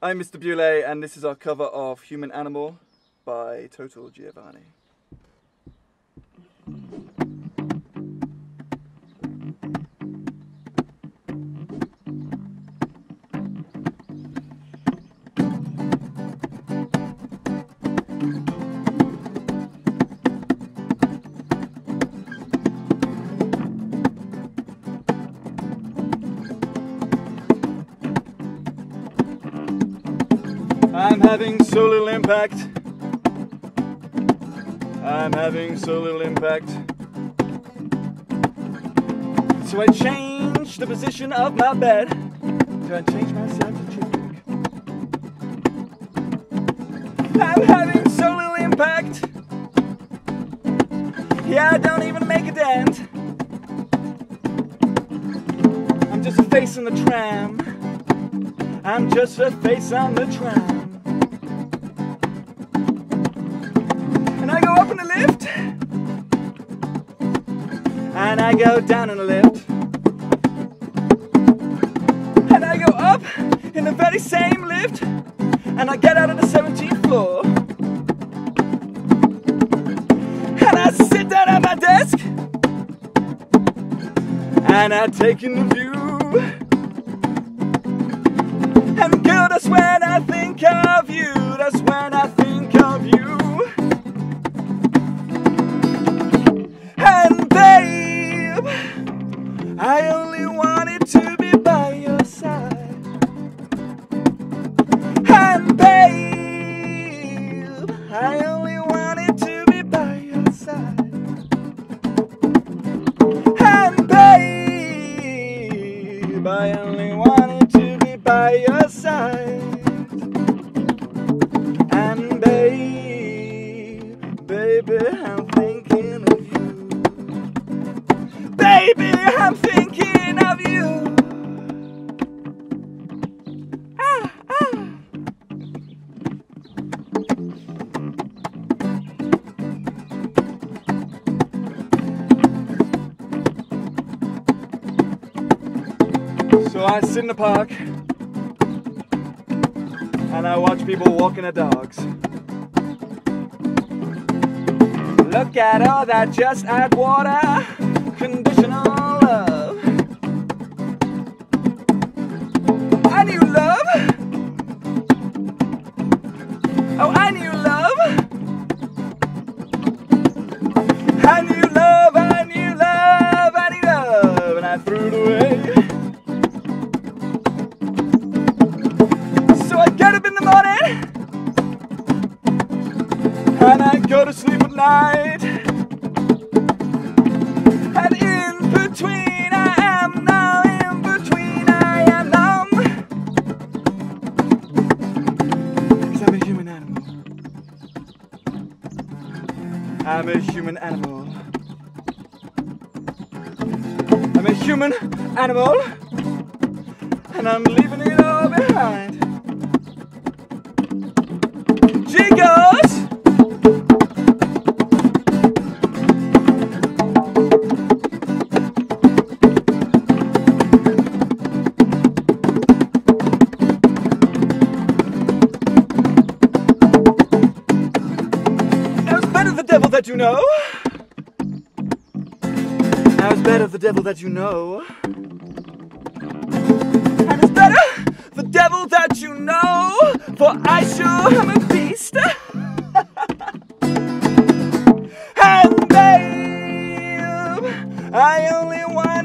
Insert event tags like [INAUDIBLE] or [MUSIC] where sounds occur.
I'm Mr. Bewlay, and this is our cover of Human Animal by Total Giovanni. I'm having so little impact. I'm having so little impact. So I change the position of my bed. So I change to chick. I'm having so little impact. Yeah, I don't even make a dent. I'm just a face in the tram. I'm just a face on the tram. Up in the lift. And I go down in the lift. And I go up in the very same lift. And I get out of the 17th floor. And I sit down at my desk. And I take in the view. And girl, that's when I think of you. That's when I think of you. I only wanted to be by your side. And babe, baby, I'm So I sit in the park and I watch people walking their dogs. Look at all that just add water, in the morning and I go to sleep at night. And in between I am now, in between I am numb. Cause I'm a human animal. I'm a human animal. I'm a human animal. And I'm leaving it all devil that you know. Now it's better the devil that you know. And it's better the devil that you know, for I sure am a beast. [LAUGHS] and babe, I only want.